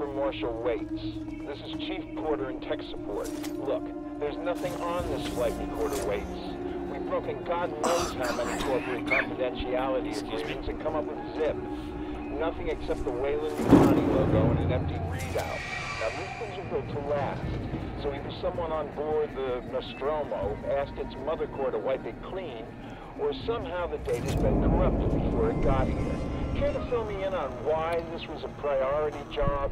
Message from Marshal Waits. This is Chief Porter in tech support. Look, there's nothing on this flight recorder, Waits. We've broken God knows how many corporate confidentiality agreements and come up with zip. Nothing except the Weyland Yutani logo and an empty readout. Now these things are built to last. So either someone on board the Nostromo asked its mother core to wipe it clean, or somehow the data's been corrupted before it got here. Care to fill me in on why this was a priority job?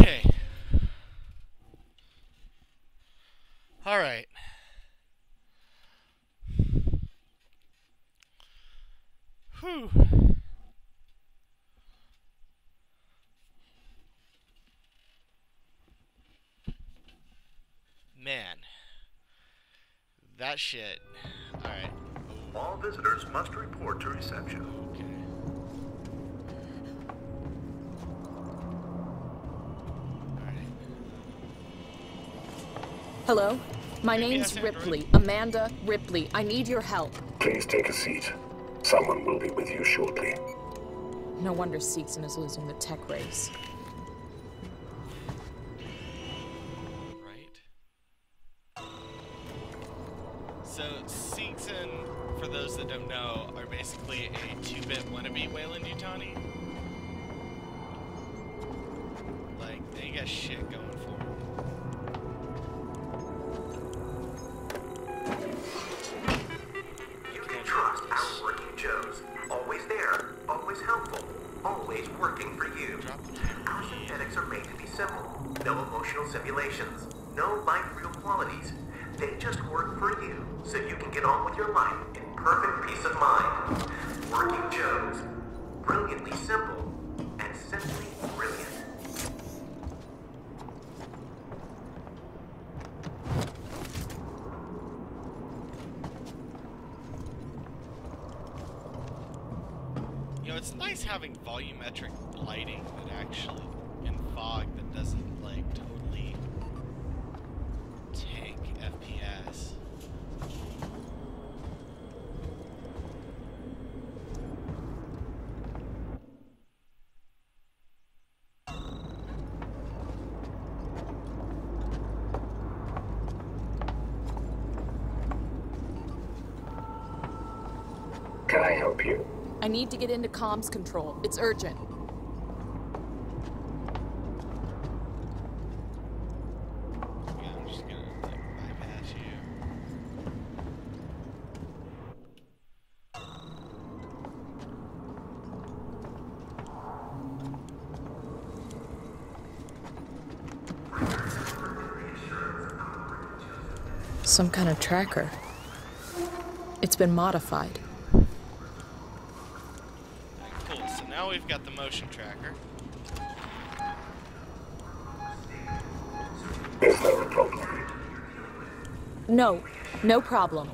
Okay. All right. Whew. Man. That shit. Alright. All visitors must report to reception. Okay. Hello? My Maybe name's. Ripley. Amanda Ripley. I need your help. Please take a seat. Someone will be with you shortly. No wonder Seegson is losing the tech race. Help you? I need to get into comms control. It's urgent. Yeah, I'm just gonna, like, bypass you. Some kind of tracker. It's been modified. Cool, so now we've got the motion tracker. Is there a problem? No, no problem.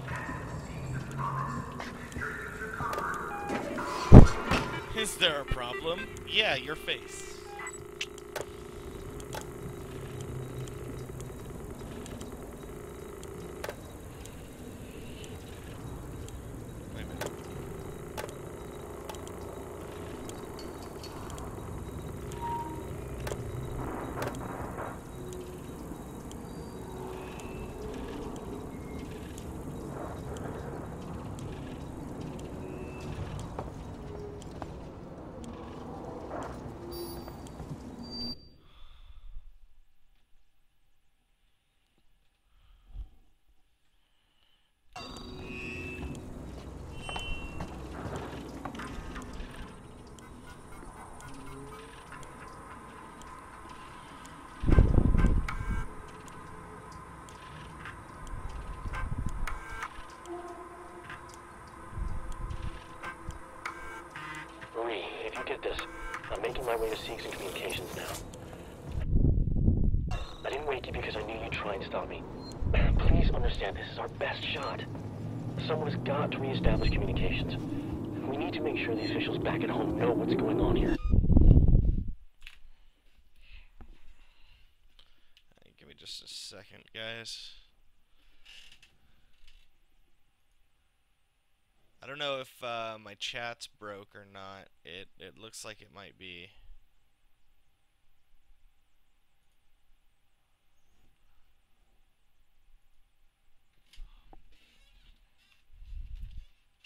Is there a problem? Yeah, your face. My way to Seegson Communications now. I didn't wake you because I knew you'd try and stop me. Please understand this is our best shot. Someone has got to reestablish communications. We need to make sure the officials back at home know what's going on here. Give me just a second, guys. I don't know if uh, my chat's broke or not. It it looks like it might be.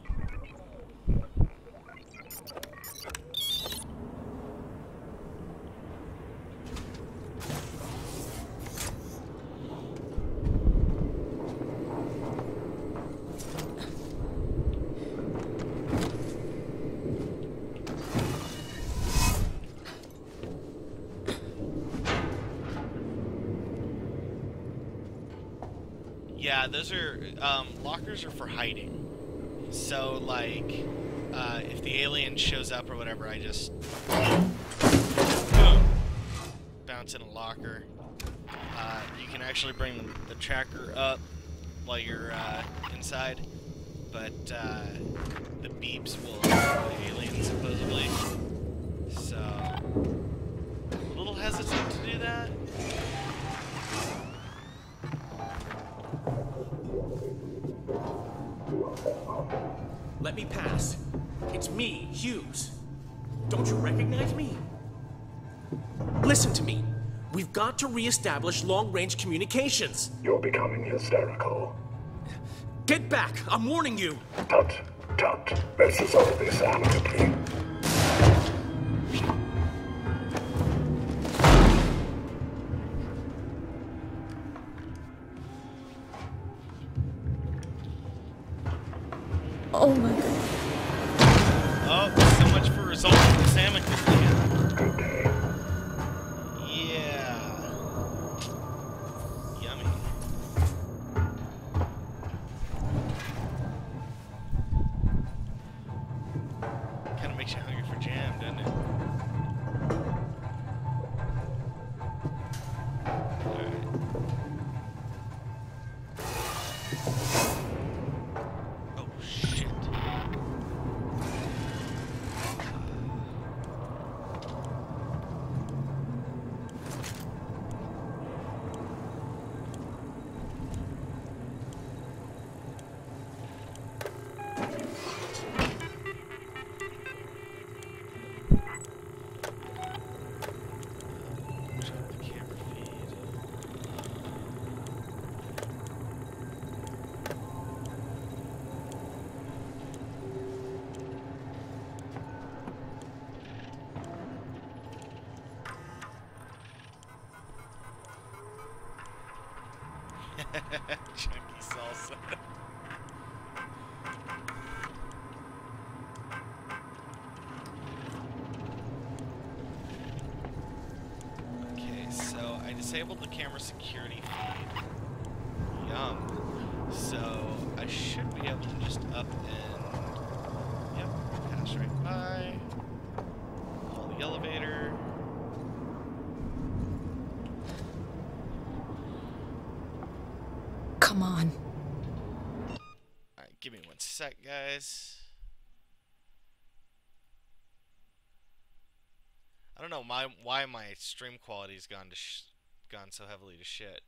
Yeah, those are lockers are for hiding. So like, uh, if the alien shows up or whatever, I just bounce in a locker. Uh, you can actually bring the, the tracker up while you're uh, inside, but uh, the beeps will the alien supposedly. Me pass. It's me, Hughes. Don't you recognize me? Listen to me. We've got to reestablish long-range communications. You're becoming hysterical. Get back! I'm warning you! Tut, tut. Let's resolve this amicably. Guys. I don't know my why my stream quality's gone to gone so heavily to shit,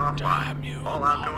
offline. All outgoing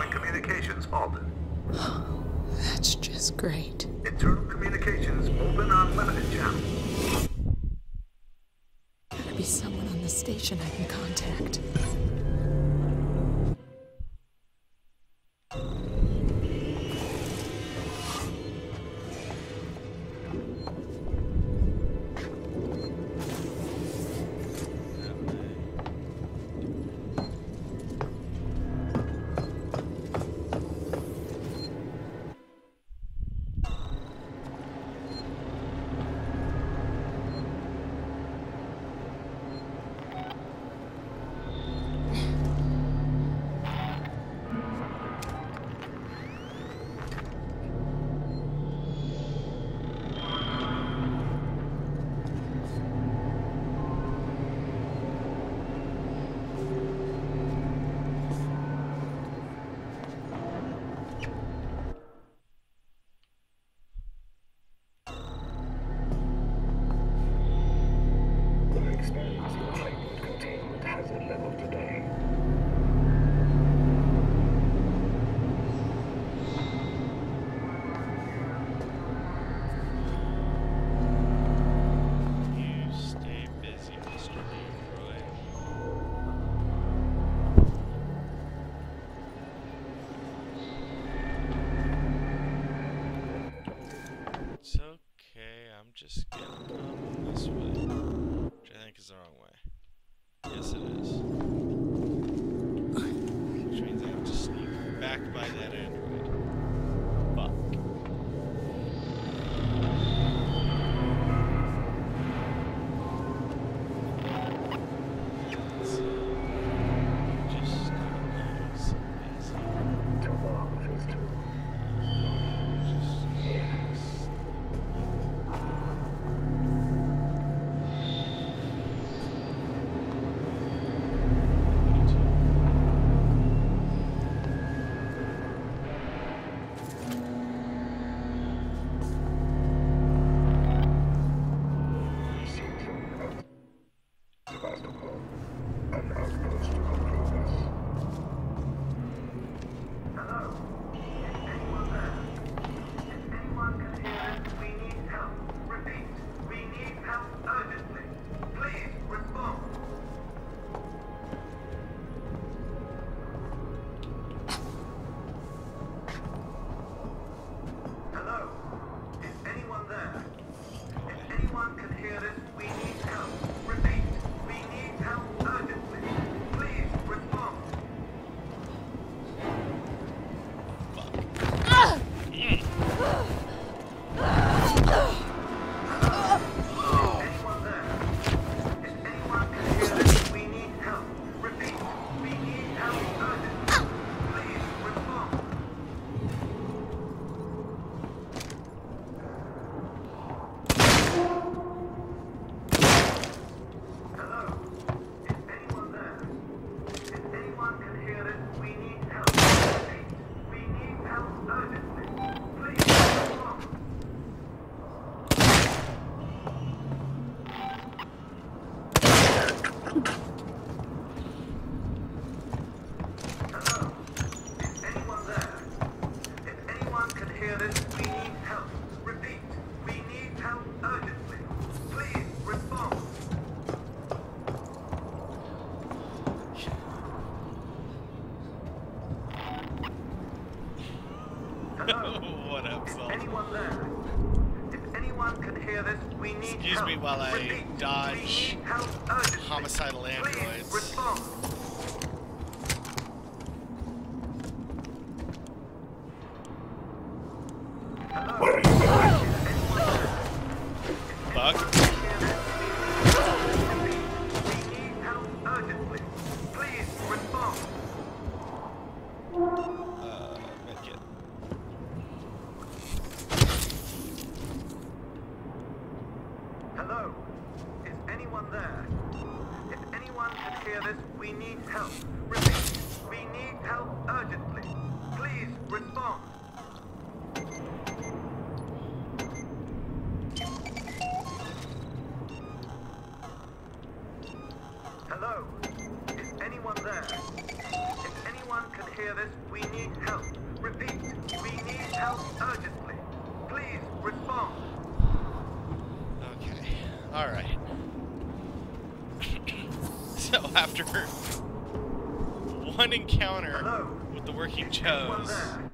with the working Anyone Joes, there?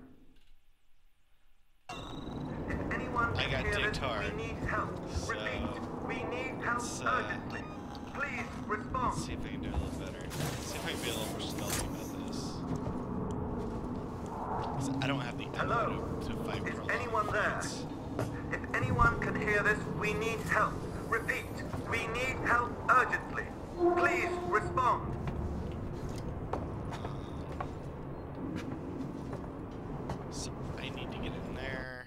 If anyone I got dicked hard. We need help. So, Repeat, we need help let's, uh, urgently. Please respond. let's see if I can do a little better. see if I can be a little more stealthy about this. I don't have the ammo to, to fight Is prolonged anyone there? If anyone can hear this, we need help. Repeat, we need help urgently. Please respond. So I need to get in there.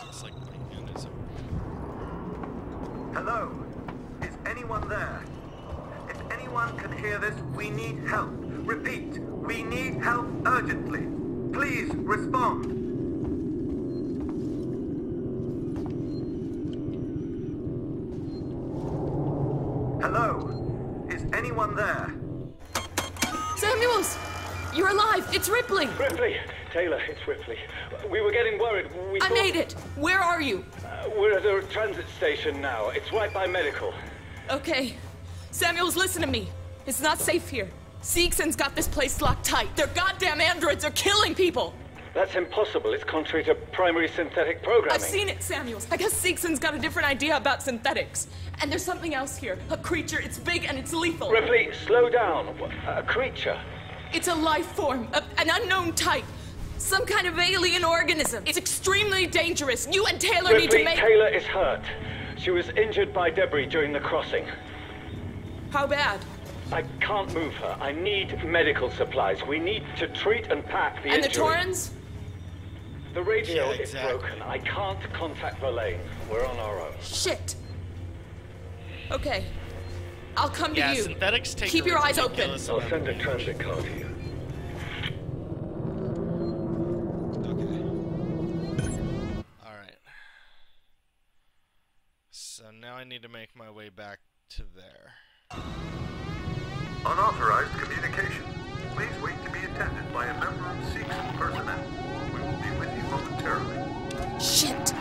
Looks like my gun is over. Hello? Is anyone there? If anyone can hear this, we need help. Repeat, we need help urgently. Please respond. Hello? Is anyone there? Samuels! You're alive! It's Ripley! Ripley! Taylor, it's Ripley. We were getting worried. We I thought- made it! Where are you? Uh, we're at a transit station now. It's right by medical. Okay. Samuels, listen to me. It's not safe here. Seegson's got this place locked tight. Their goddamn androids are killing people! That's impossible. It's contrary to primary synthetic programming. I've seen it, Samuels. I guess Seegson's got a different idea about synthetics. And there's something else here. A creature. It's big and it's lethal. Ripley, slow down. A creature. It's a life form, a, an unknown type. Some kind of alien organism. It's extremely dangerous. You and Taylor need to make. Taylor is hurt. She was injured by debris during the crossing. How bad? I can't move her. I need medical supplies. We need to treat and pack the and the injury. Torrens? The radio Yeah, is broken. I can't contact Verlaine. We're on our own. Shit. Okay. I'll come Yeah, to you. synthetics take Keep your eyes open. I'll send a of transit car to you. Okay. Alright. So now I need to make my way back to there. Unauthorized communication. Please wait to be attended by a member of Seegson personnel. Momentarily. Shit.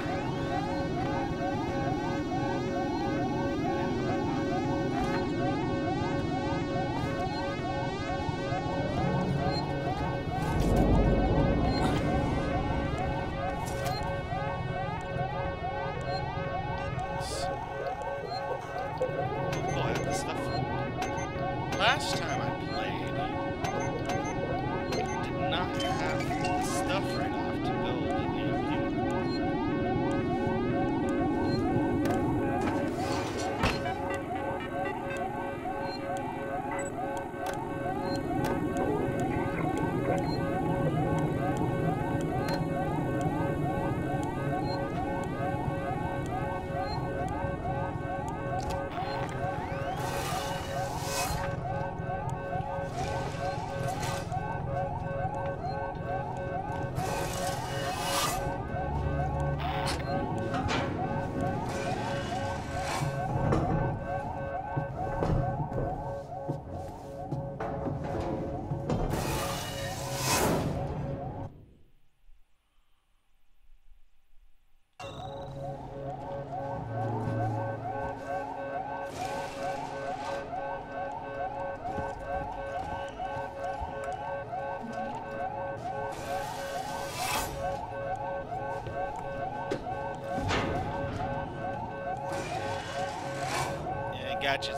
got you,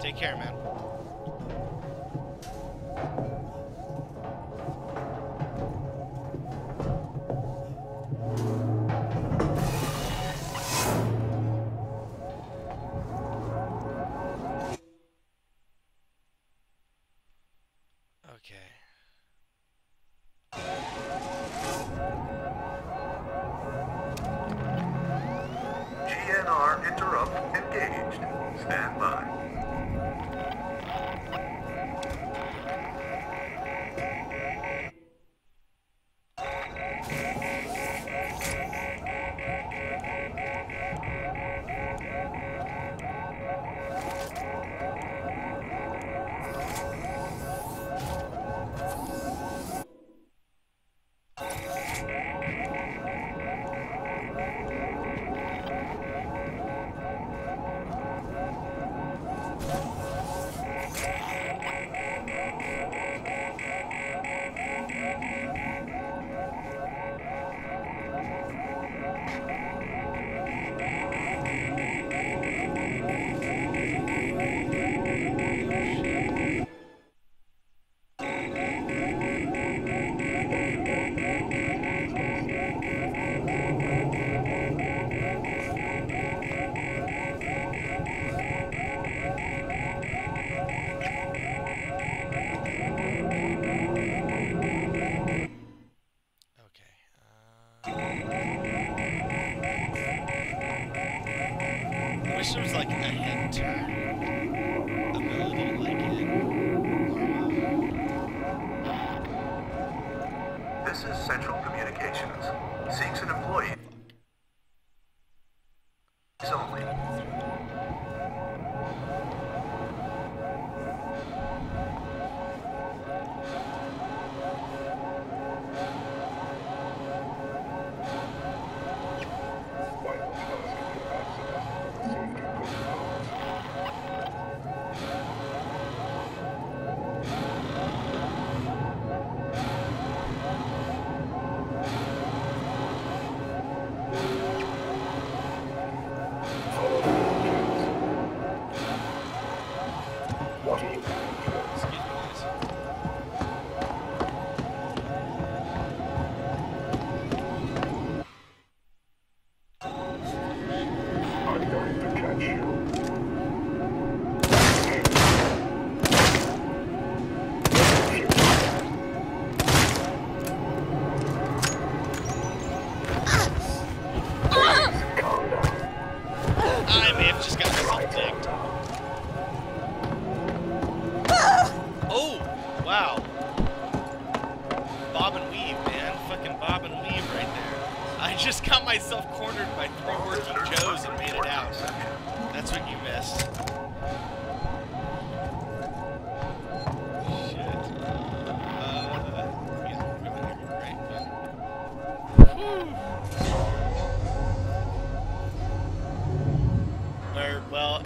Take care, man.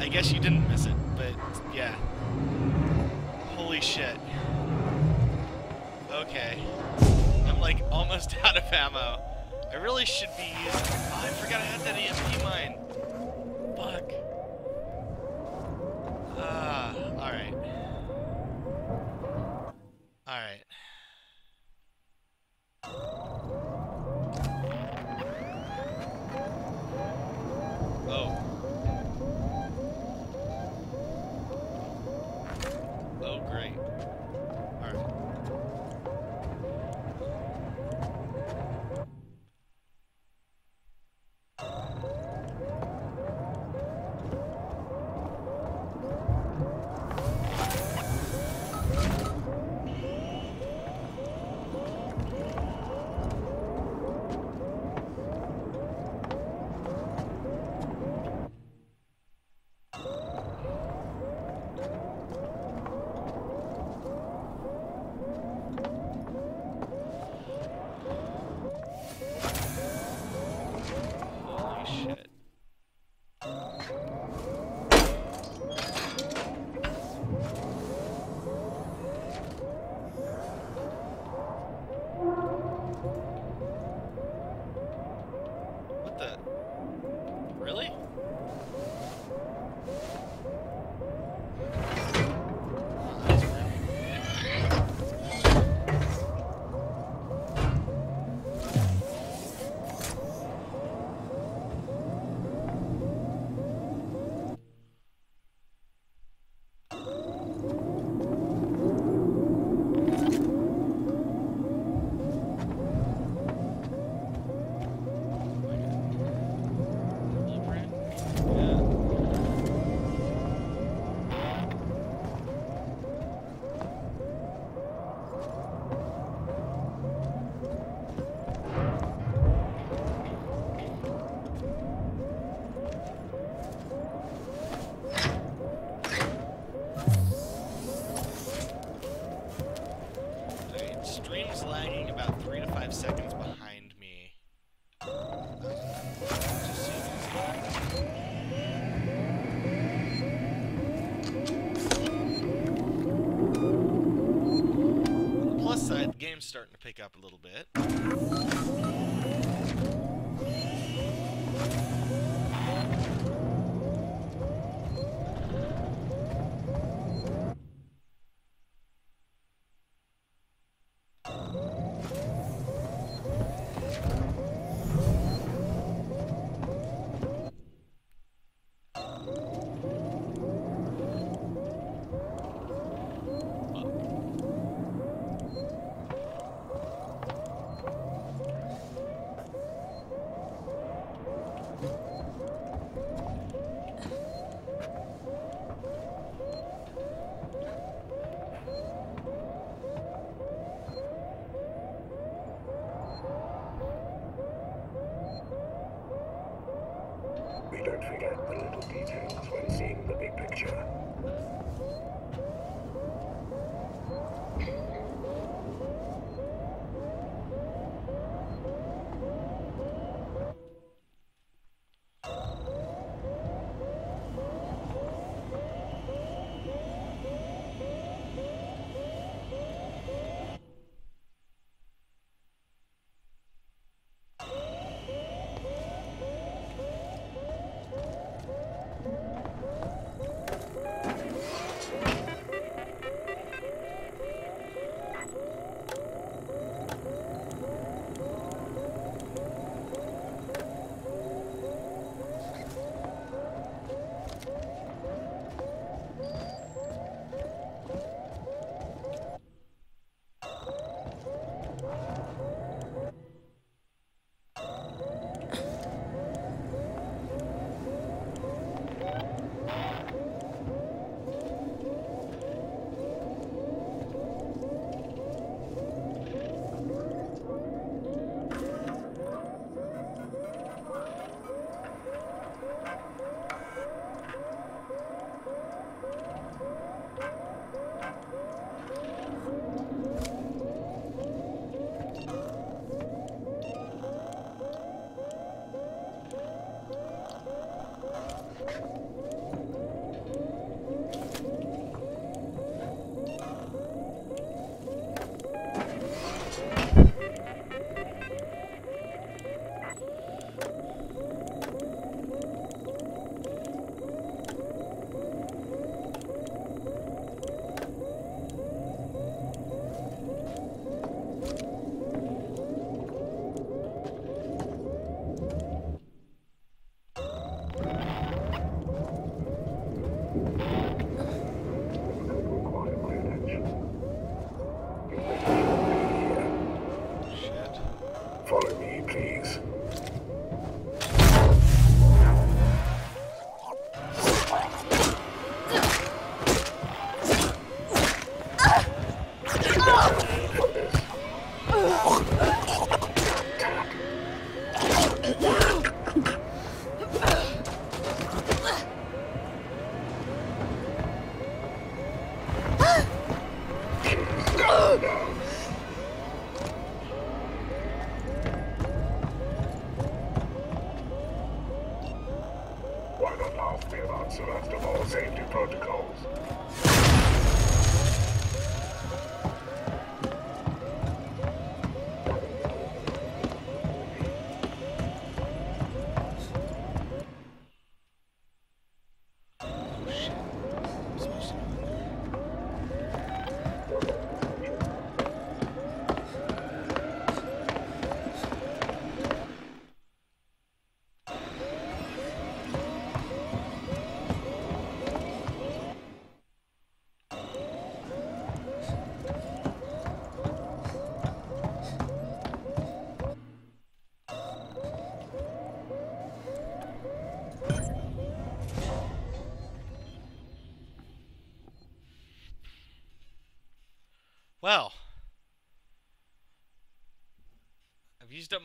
I guess you didn't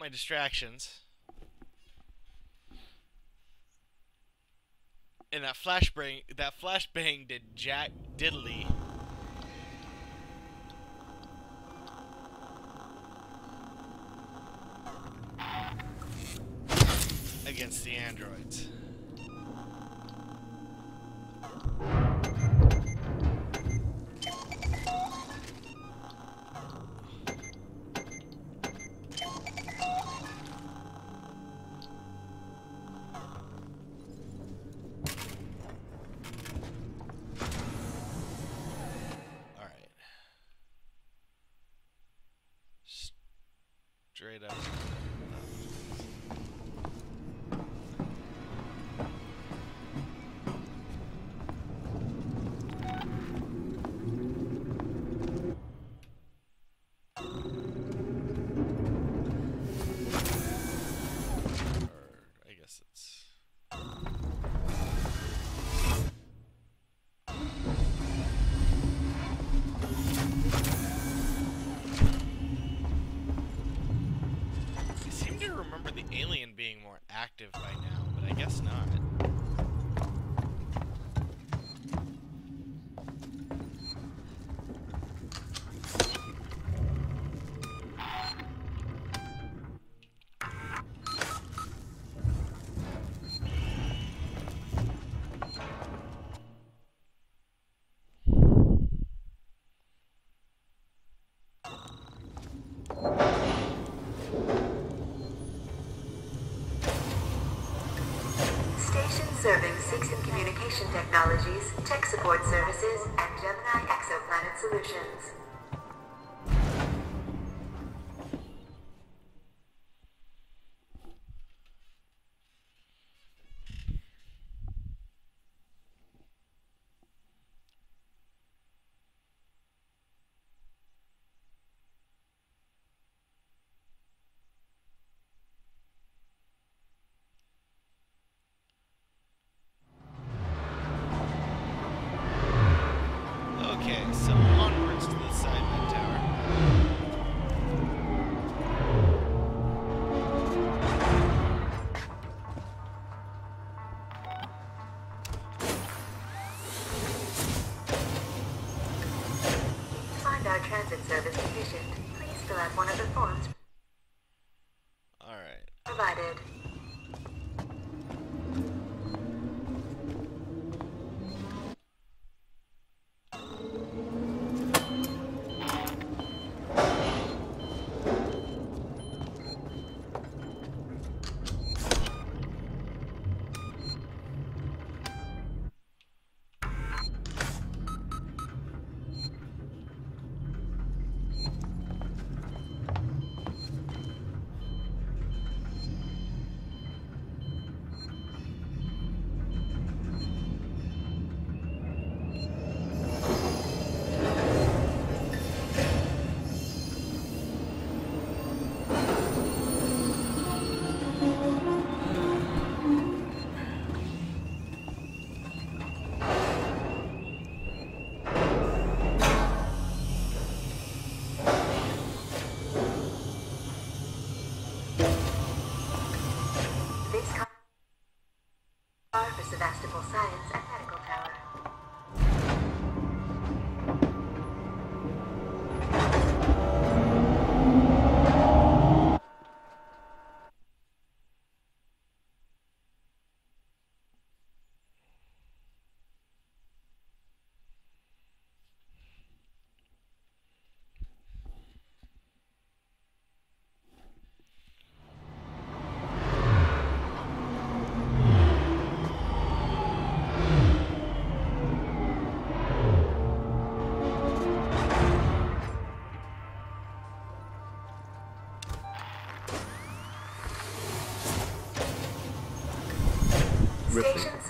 my distractions. And that flashbang that flashbang did jack diddly. Exoplanet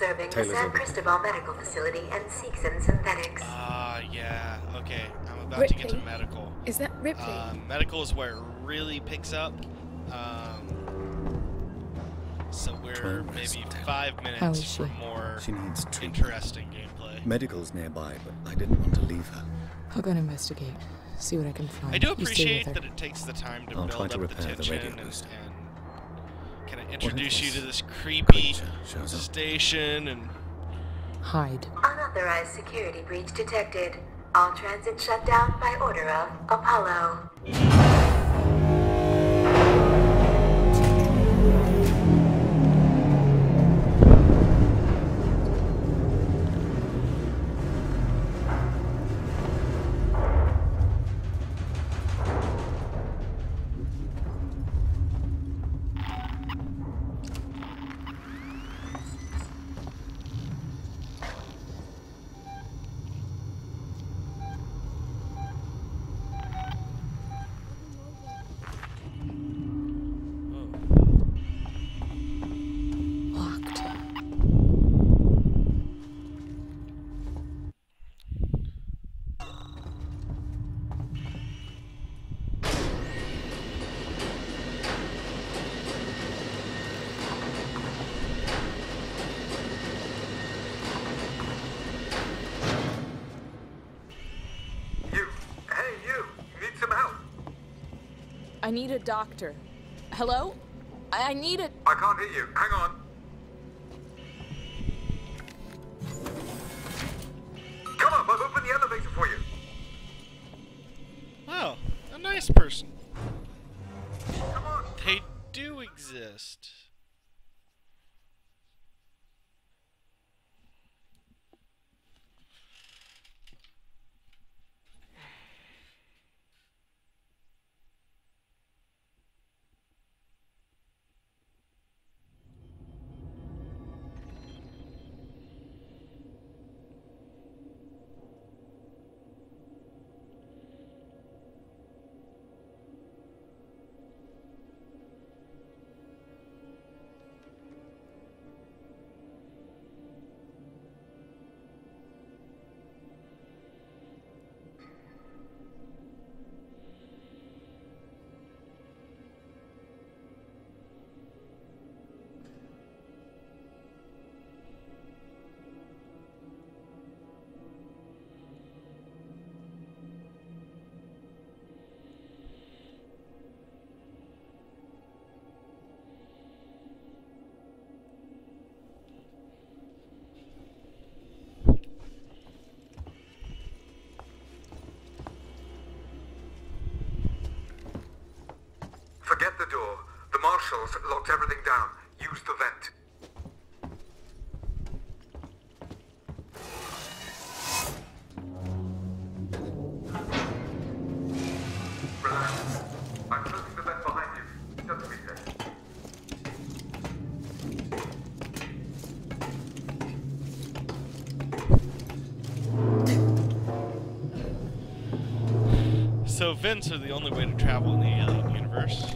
Ripley, Station serving the San. Cristobal Medical Facility and Seegson Synthetics. Ah, yeah. Okay, I'm about to get to medical. Is that Ripley? Um, medical is where it really picks up. Um, so we're maybe five minutes is she? from more She needs treatment. interesting gameplay. Medical's nearby, but I didn't want to leave her. I'll go and investigate. See what I can find. I do You stay appreciate that it takes the time to I'll build try to up the repair the tension radio and, and kind of if introduce you to this creepy creature shows up? station and Hide. Unauthorized security breach detected. All transit shut down by order of Apollo. Need a doctor. Hello? I need a. I can't hear you. Hang on. Marshals locked everything down. Use the vent. So vents are the only way to travel in the alien universe.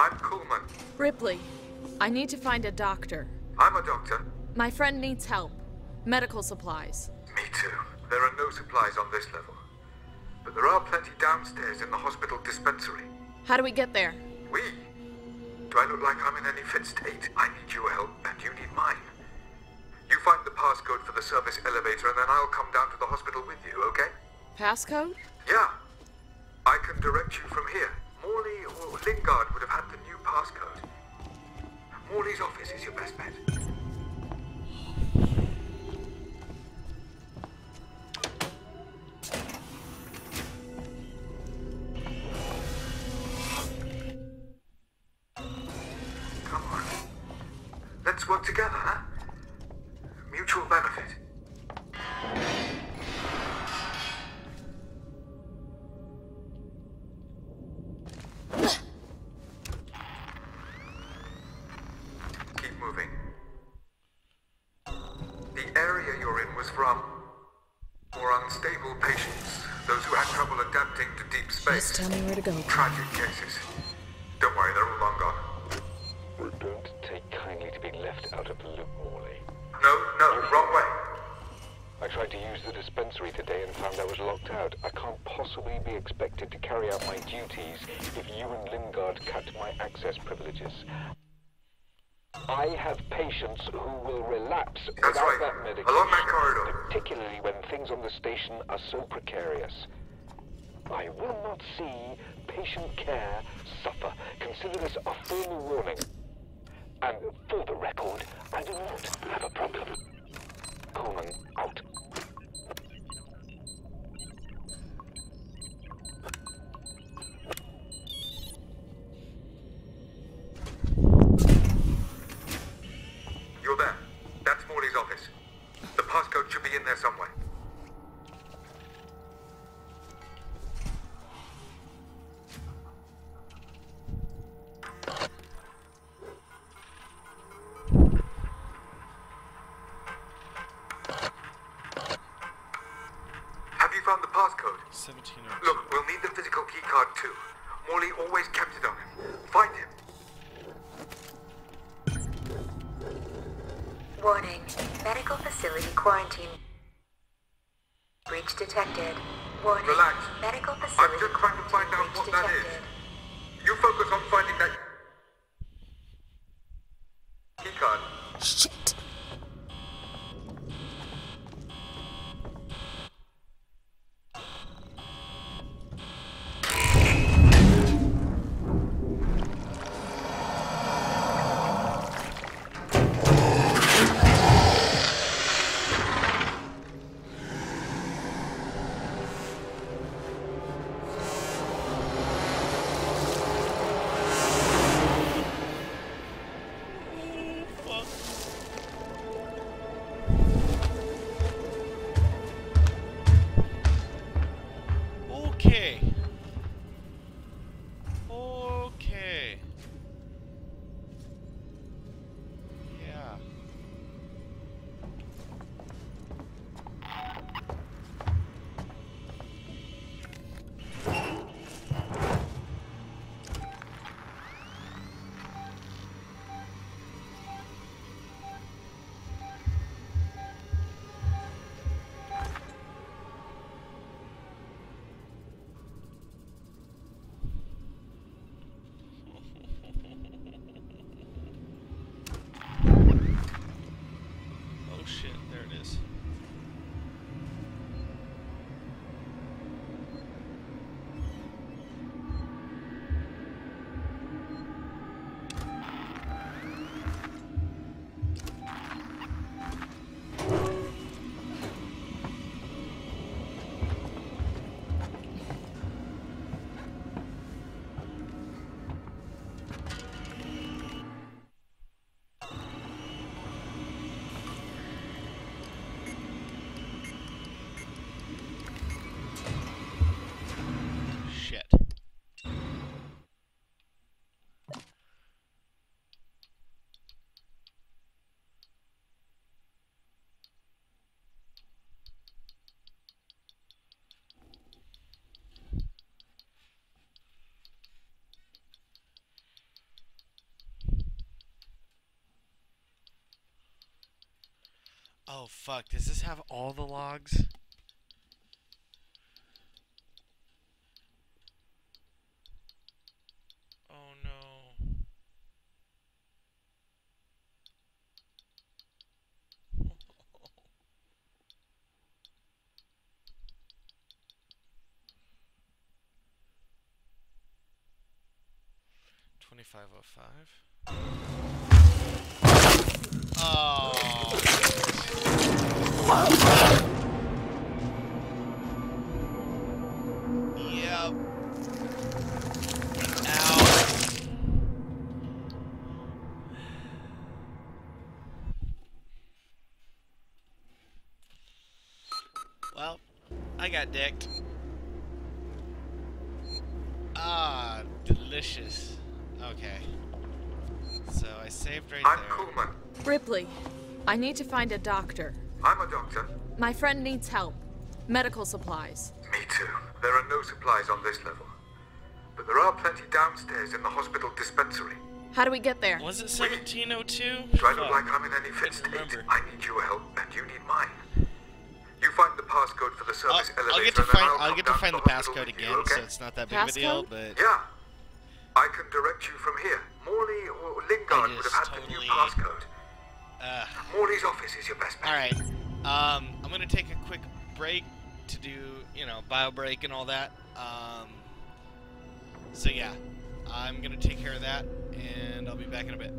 I'm Kuhlman. Ripley, I need to find a doctor. I'm a doctor. My friend needs help. Medical supplies. Me too. There are no supplies on this level. But there are plenty downstairs in the hospital dispensary. How do we get there? We? Do I look like I'm in any fit state? I need your help, and you need mine. You find the passcode for the service elevator, and then I'll come down to the hospital with you, okay? Passcode? Yeah. I can direct you from here. Morley or Lingard would have had the new passcode. Morley's office is your best bet. Are so precarious. I will not see patient care suffer. Consider this a formal warning. And for the record, I do not have a problem. Coleman Oh fuck, does this have all the logs? Oh no. Twenty-five oh five. I. Ah, delicious. Okay. So I saved right I'm there. Kuhlman. Ripley, I need to find a doctor. I'm a doctor. My friend needs help. Medical supplies. Me too. There are no supplies on this level. But there are plenty downstairs in the hospital dispensary. How do we get there? Was it 1702? Do I look Fuck. like I'm in any fit state? remember. I need your help, and you need mine. You find the passcode for the service I'll, elevator, I'll get to find. I'll, I'll get to find the the passcode with you, again, okay? so it's not that big of a deal. But Yeah. I can direct you from here. Morley or Lingard would have had just the new passcode. uh, Morley's office is your best bet. all right. Um, I'm gonna take a quick break to do, you know, bio break and all that. Um, so yeah, I'm gonna take care of that, and I'll be back in a bit.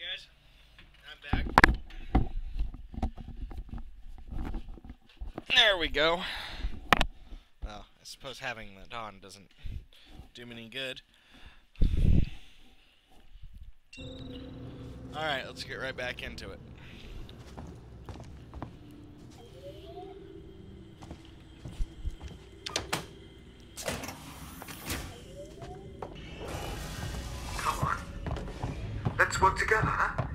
guys? I'm back. There we go. Well, I suppose having that on doesn't do me any good. Alright, let's get right back into it. Work together, huh?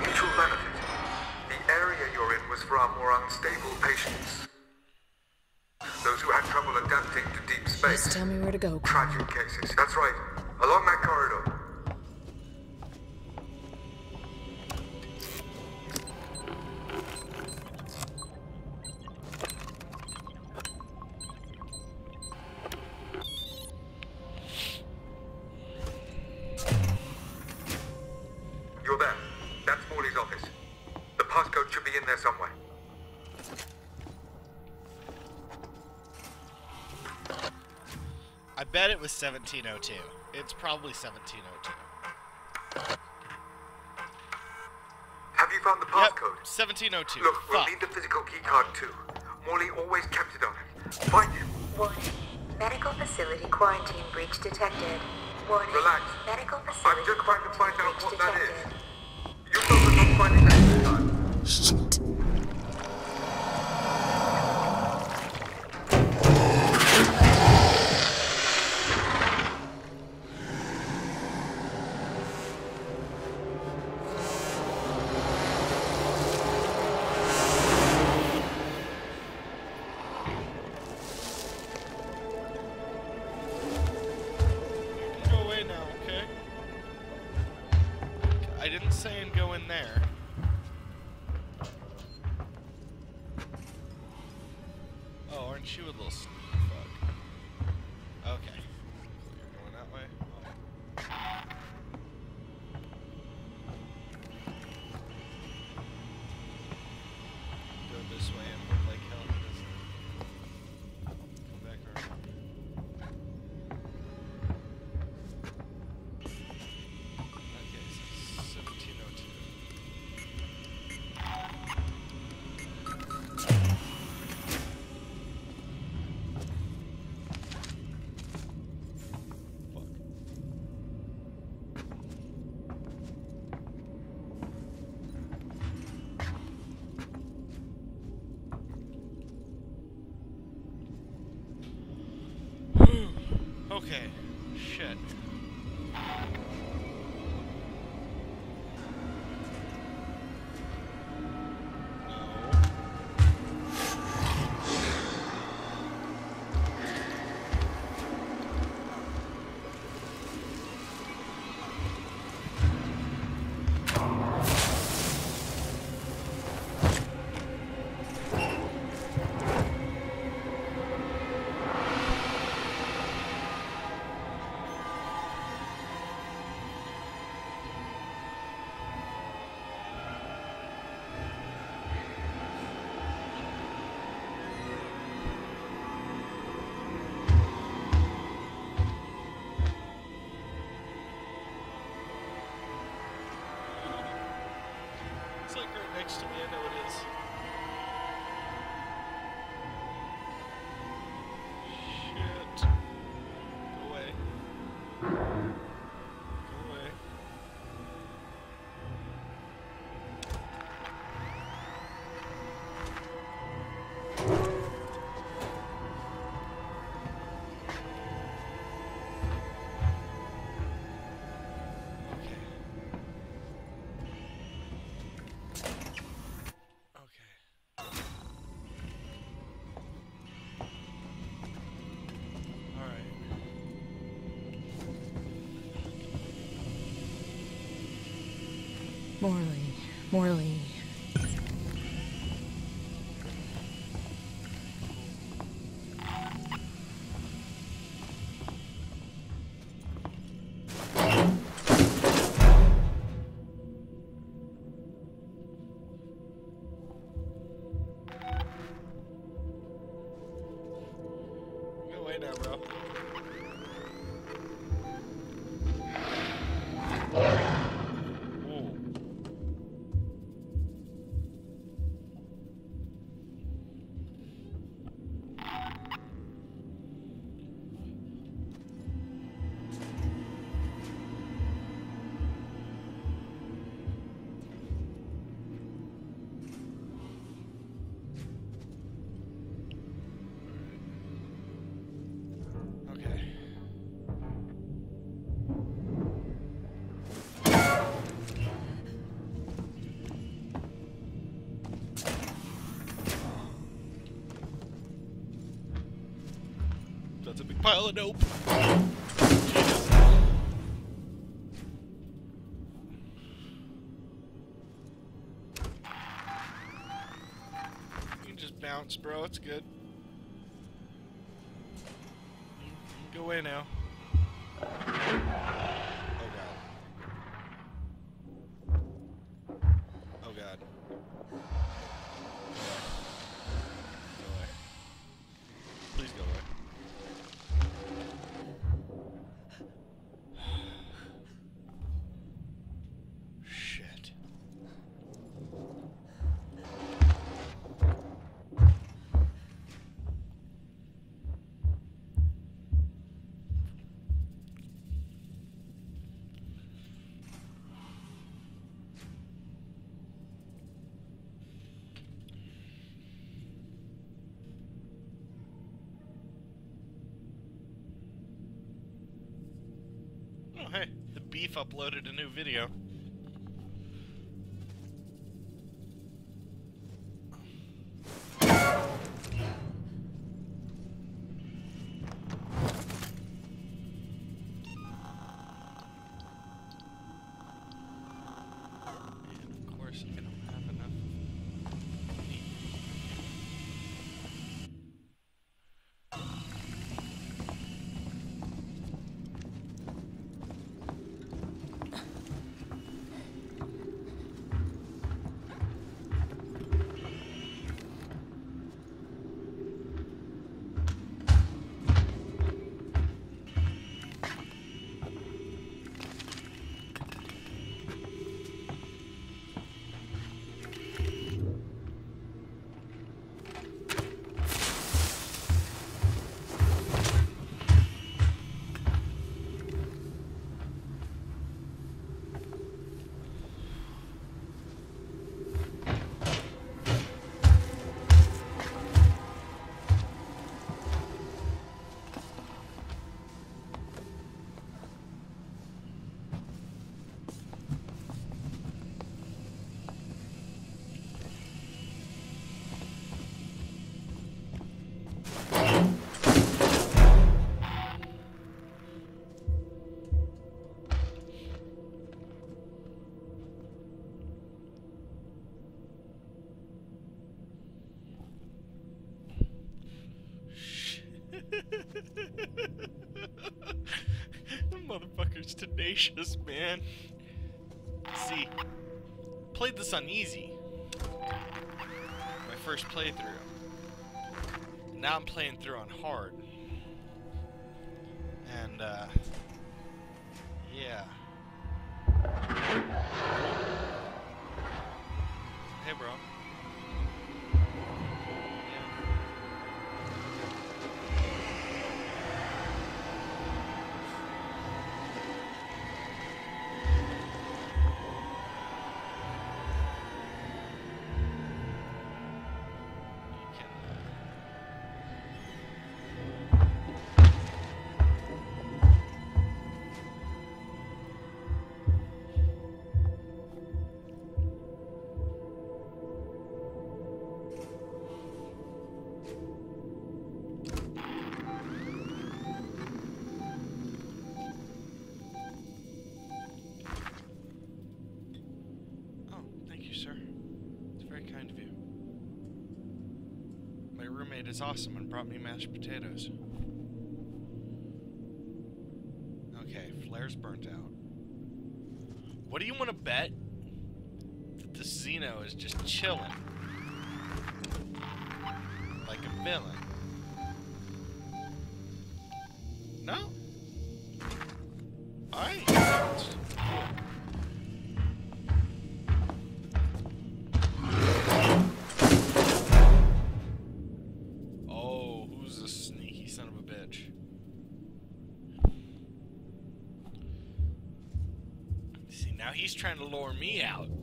Mutual benefit. The area you're in was for our more unstable patients. Those who had trouble adapting to deep space. Just tell me where to go. Tragic cases. That's right. Along that corridor. I bet it was 1702. It's probably 1702. Have you found the passcode? Yep, passcode? 1702. Look, we'll Fuck. need the physical keycard too. Morley always kept it on him. Find him. Warning. Medical facility quarantine breach detected. Warning. Relax. Medical facility I'm just trying to find out what that detected. is. You focus on finding that keycard. Shit. Okay. Shit. Next to me. I know it is. Morley. Morley. Pile of dope. You can just bounce, bro. It's good. Go away now. Oh, hey, the beef uploaded a new video. Tenacious, man. See, played this on easy. My first playthrough. Now I'm playing through on hard. Is awesome and brought me mashed potatoes. Okay, flare's burnt out. What do you want to bet? That the Xeno is just chilling. Trying to lure me out.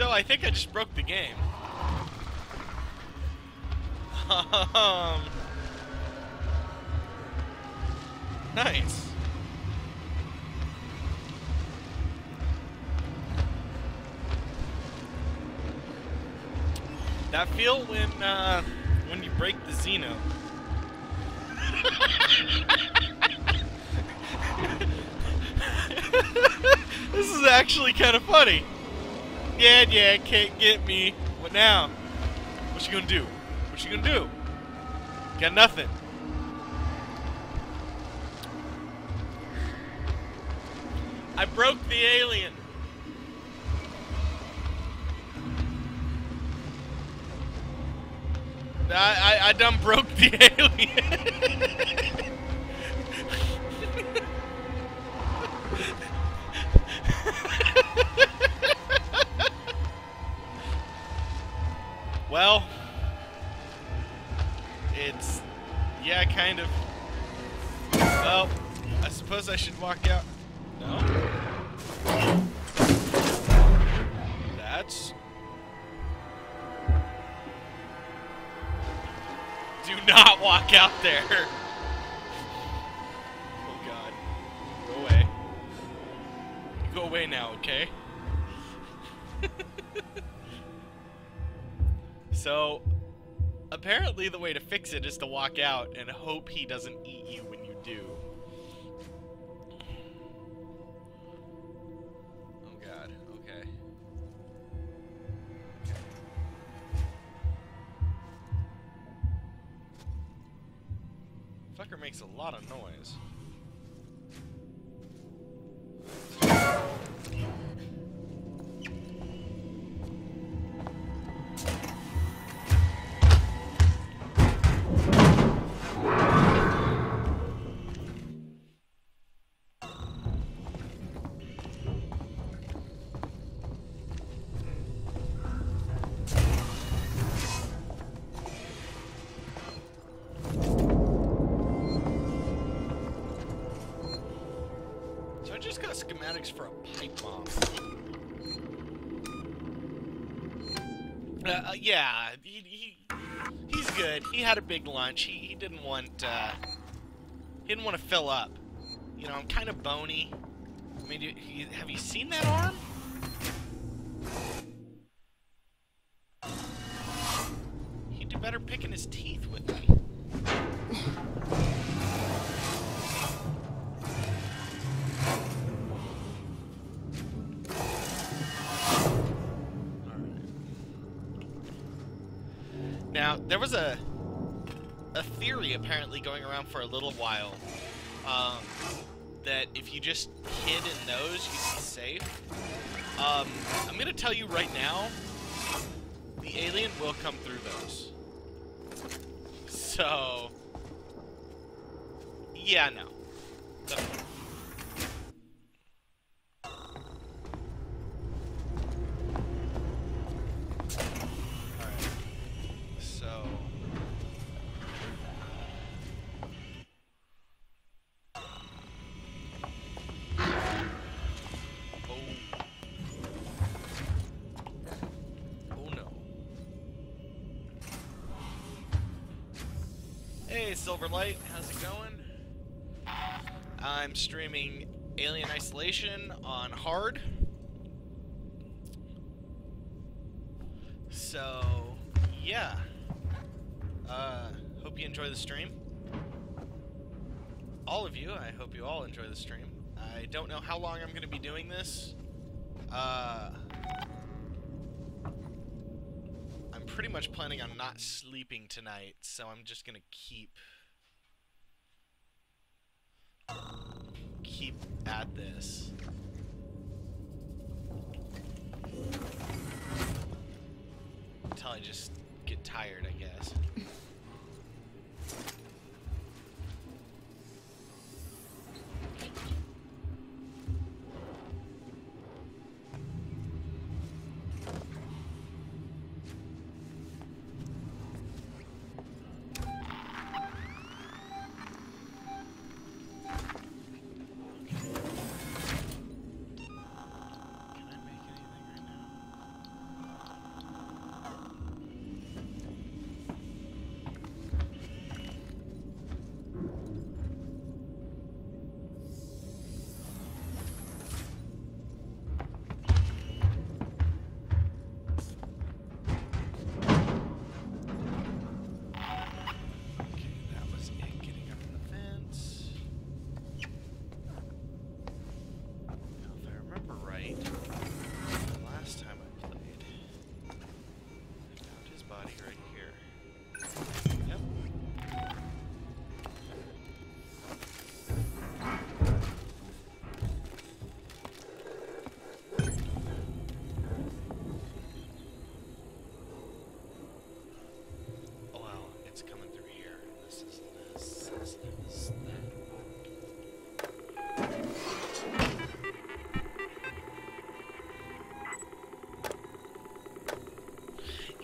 So I think I just broke the game. Um, nice. That feel when uh, when you break the Xeno. this is actually kind of funny. Yeah, yeah, can't get me. What now? What you gonna do? What you gonna do? Got nothing. I broke the alien. I, I, I done broke the alien. Fix it is to walk out and hope he doesn't had a big lunch. He, he didn't want uh, he didn't want to fill up. You know, I'm kind of bony. I mean, you, you, have you seen that arm? He'd do better picking his teeth with me. Now, there was a a theory apparently going around for a little while um, that if you just hid in those, you'd be safe. Um, I'm gonna tell you right now, the alien will come through those. So, yeah, no. Definitely. Silverlight, how's it going? I'm streaming Alien Isolation on hard. So, yeah. Uh, hope you enjoy the stream. All of you, I hope you all enjoy the stream. I don't know how long I'm going to be doing this. Uh, I'm pretty much planning on not sleeping tonight, so I'm just going to keep keep at this. Until I just get tired, I guess.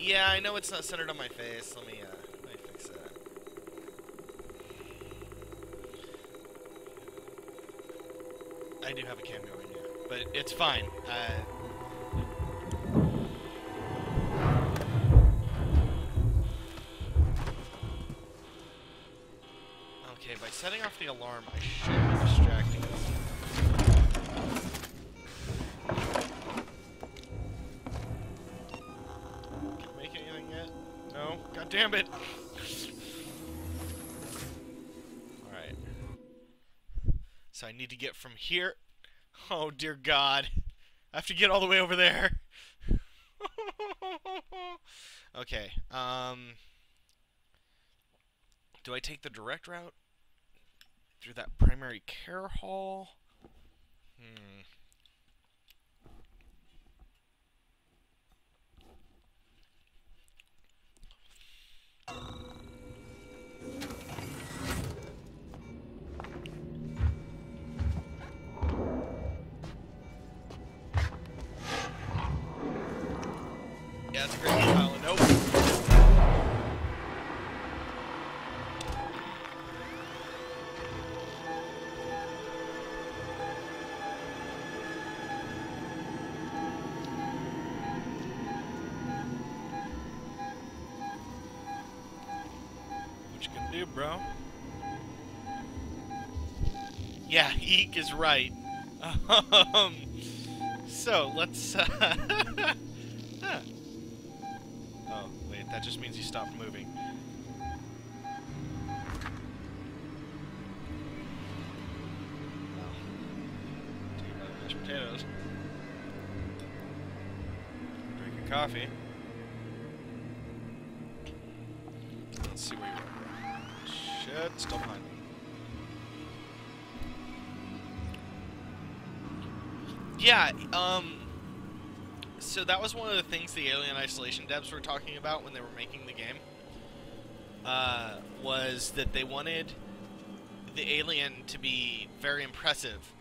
Yeah, I know it's not centered on my face. Let me, uh, let me fix that. I do have a cam going, yeah. But it's fine. Uh, God damn it! Alright. So I need to get from here. Oh dear God. I have to get all the way over there. okay. Um Do I take the direct route? Through that primary care hall? Hmm. Yeah, Eek is right. Um, so let's. Uh. Oh wait, that just means you stopped moving. Potatoes. Drink a coffee. So that was one of the things the Alien Isolation devs were talking about when they were making the game. Uh, was that they wanted the alien to be very impressive.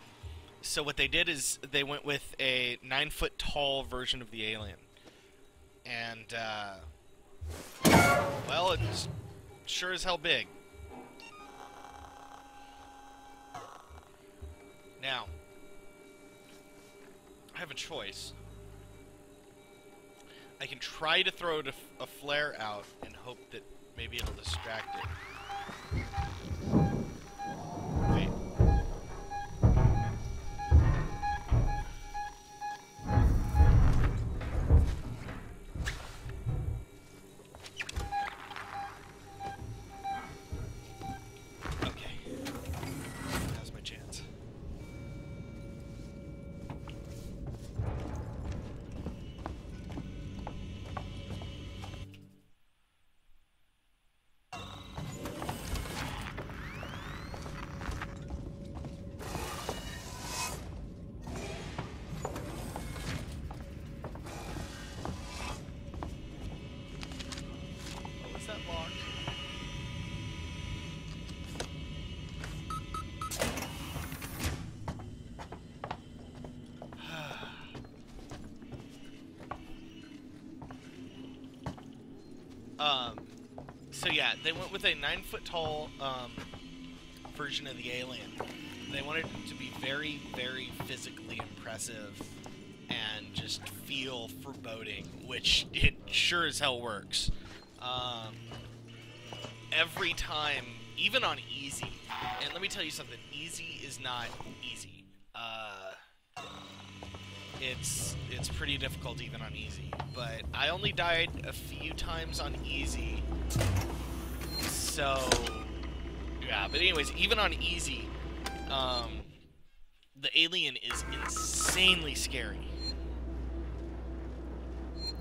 So what they did is they went with a nine foot tall version of the alien, and uh, well, it's sure as hell big. Now, I have a choice. I can try to throw a, flare out and hope that maybe it'll distract it. Yeah, they went with a nine foot tall um, version of the alien. They wanted it to be very, very physically impressive and just feel foreboding, which it sure as hell works. Um, every time, even on easy, and let me tell you something, easy is not easy. Uh, it's it's pretty difficult even on easy. But I only died a few times on easy, so yeah. But anyways, even on easy, um, the alien is insanely scary.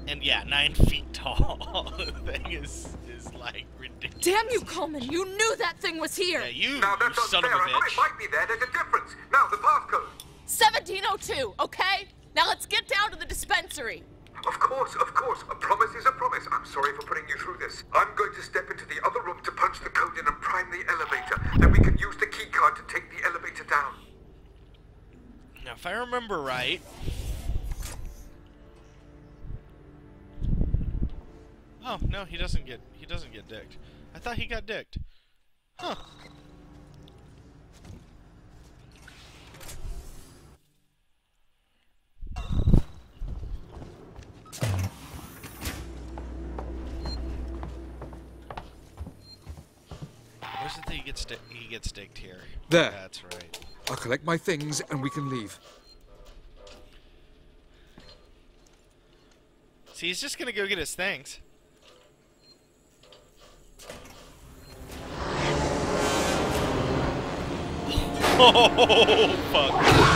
And yeah, nine feet tall. the thing is is like ridiculous. Damn you, Kuhlman! You knew that thing was here! Yeah, you, Now that's you son of a unfair. I bitch. might be there. There's a difference. Now the passcode. 1702, okay? Now let's get down to the dispensary. Of course, of course. A promise is a promise. I'm sorry for putting you through this. I'm going to step into the other room to punch the code in and prime the elevator. Then we can use the key card to take the elevator down. Now, if I remember right, Oh no, he doesn't get he doesn't get dicked. I thought he got dicked. Huh. That he gets he gets dicked here? There. That's right. I'll collect my things and we can leave. See, he's just gonna go get his things. Oh fuck!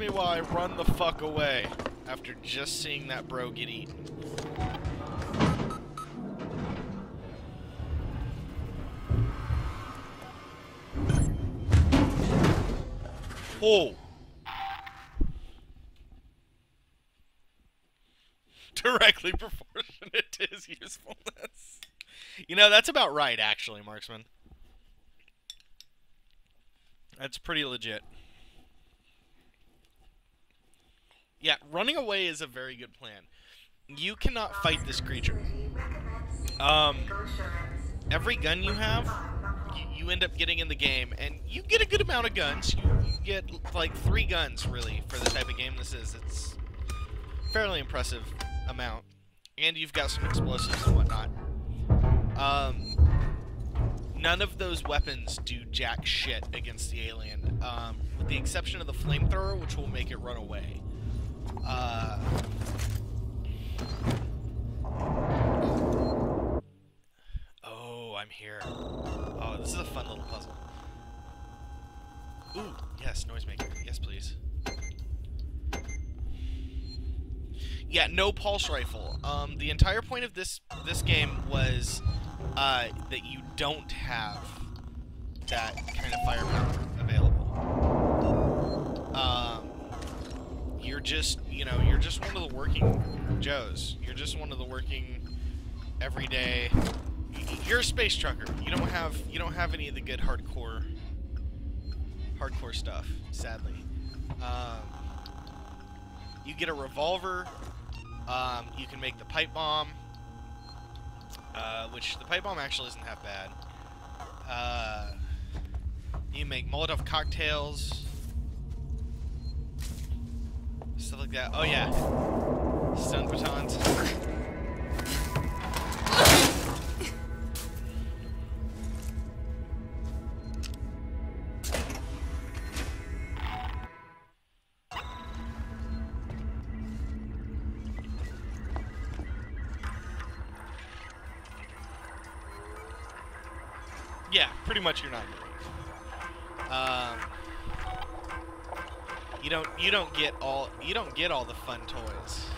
Me while I run the fuck away after just seeing that bro get eaten. Oh! Directly proportionate to his usefulness. You know, that's about right, actually, Marksman. That's pretty legit. Yeah, running away is a very good plan. You cannot fight this creature. Um, every gun you have, you, end up getting in the game, and you get a good amount of guns. You, you get like three guns, really, for the type of game this is. It's fairly impressive amount, and you've got some explosives and whatnot. Um, none of those weapons do jack shit against the alien, um, with the exception of the flamethrower, which will make it run away. Uh, oh, I'm here. Oh, this is a fun little puzzle. Ooh, yes, noisemaker. Yes, please. Yeah, no pulse rifle. Um, the entire point of this this game was uh, that you don't have that kind of firepower available. Um, you're just, you know, you're just one of the working Joes. You're just one of the working, everyday. You're a space trucker. You don't have, you don't have any of the good hardcore, hardcore stuff. Sadly, um, you get a revolver. Um, you can make the pipe bomb, uh, which the pipe bomb actually isn't that bad. Uh, you make Molotov cocktails, stuff like that. Oh yeah, stun batons. Yeah, pretty much you're not. Um, you don't you don't get all you don't get all the fun toys.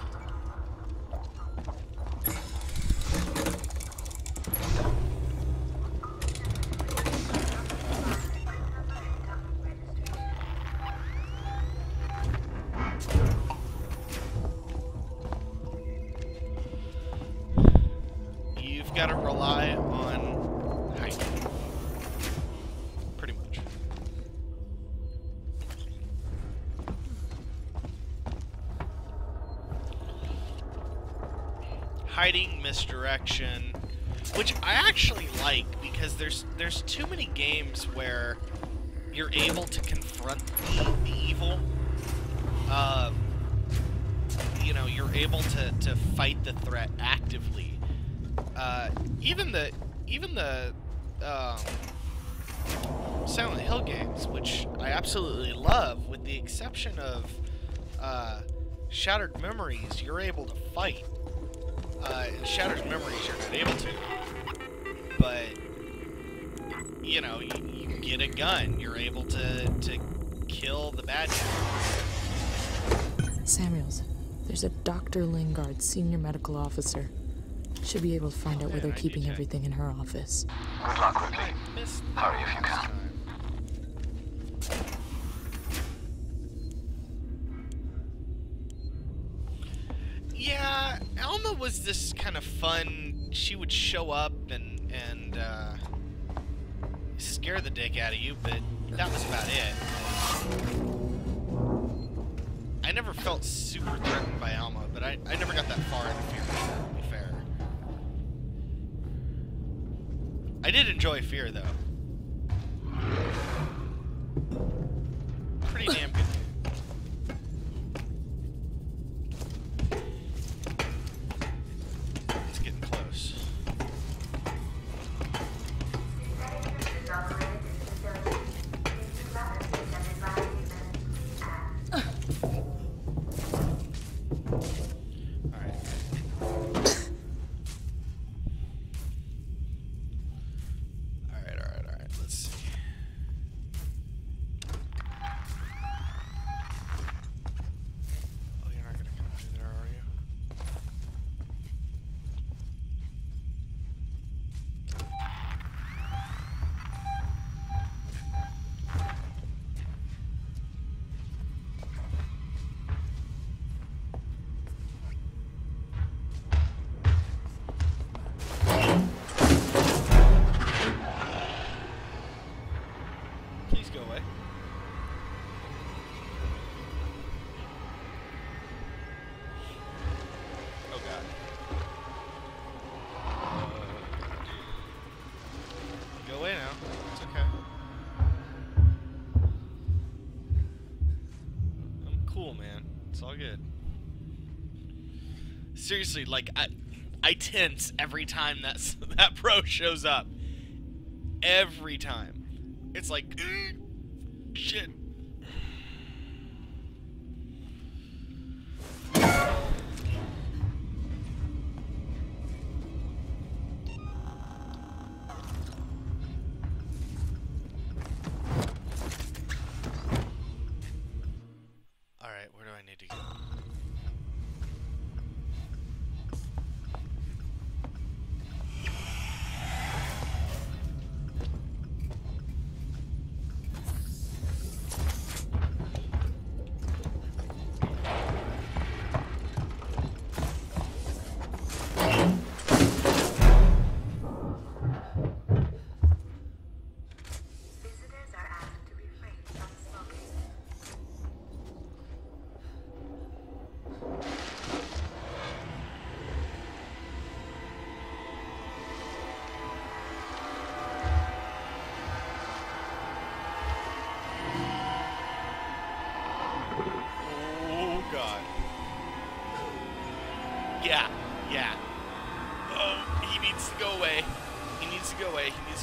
Misdirection which i actually like because there's there's too many games where you're able to confront the, the evil um, you know you're able to, to fight the threat actively uh, even the even the um, Silent Hill games, which I absolutely love, with the exception of uh, Shattered Memories, you're able to fight. In Shattered Memories, you're not able to. But, you know, you, you get a gun, you're able to, to kill the bad guy. Samuels, there's a Dr. Lingard, senior medical officer. Should be able to find out where they're keeping everything in her office. Good luck, Ripley. Hurry if you can. Yeah, Alma was this kind of fun. She would show up and and uh, scare the dick out of you, but that was about it. I never felt super threatened by Alma, but I, I never got that far into Fear, to be fair. I did enjoy Fear, though. Pretty damn good. Seriously, like I, I tense every time that that pro shows up. Every time. It's like, "Mm, shit.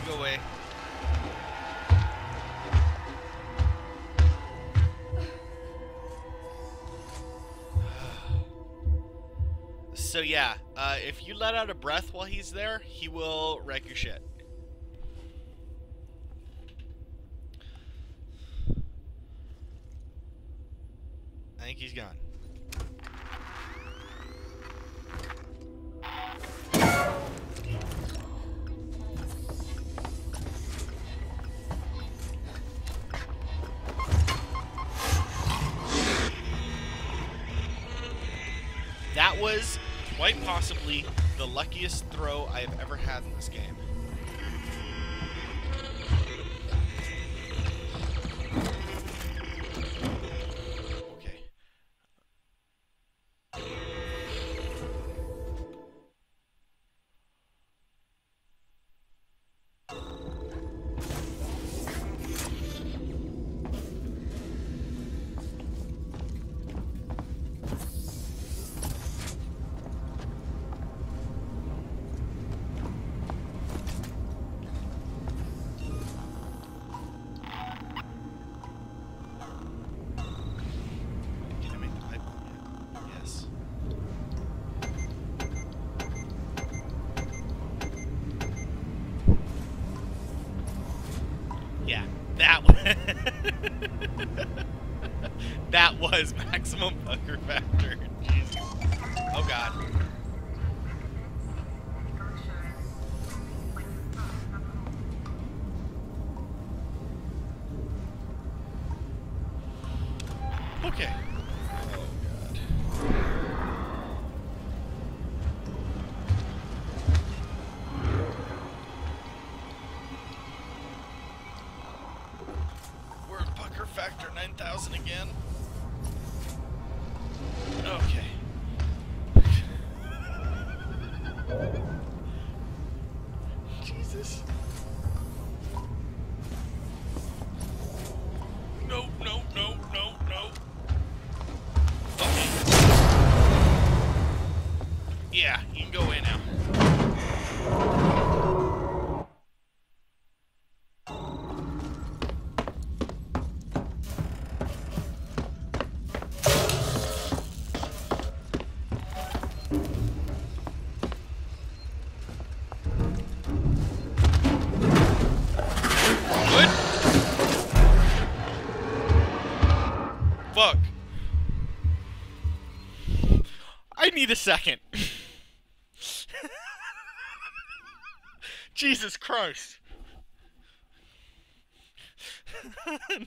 Go away. So yeah, uh, if you let out a breath while he's there, he will wreck your shit. Luckiest throw I have ever had in this game. Maximum pucker factor. A second. Jesus Christ. nope,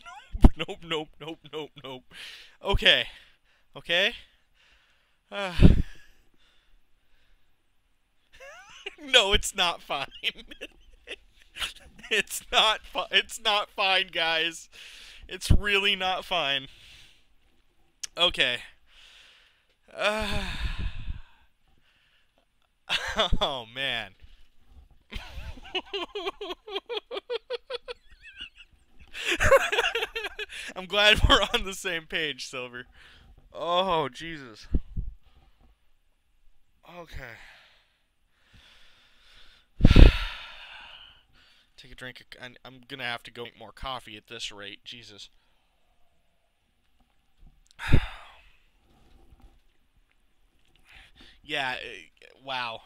nope, nope, nope, nope, nope. Okay. Okay. Uh. no, it's not fine. it's not it's not fine, guys. It's really not fine. Okay. Uh. oh man. I'm glad we're on the same page, Silver. Oh, Jesus. Okay. Take a drink. of- I'm- I'm gonna have to go make more coffee at this rate. Jesus. yeah. uh, Wow.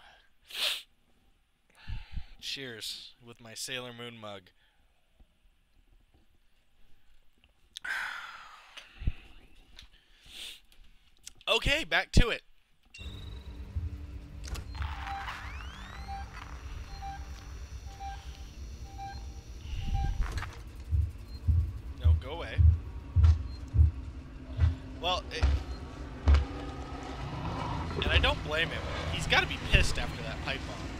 Cheers with my Sailor Moon mug. Okay, back to it. No, go away. Well, it, and I don't blame him. He's got to be pissed after that pipe bomb.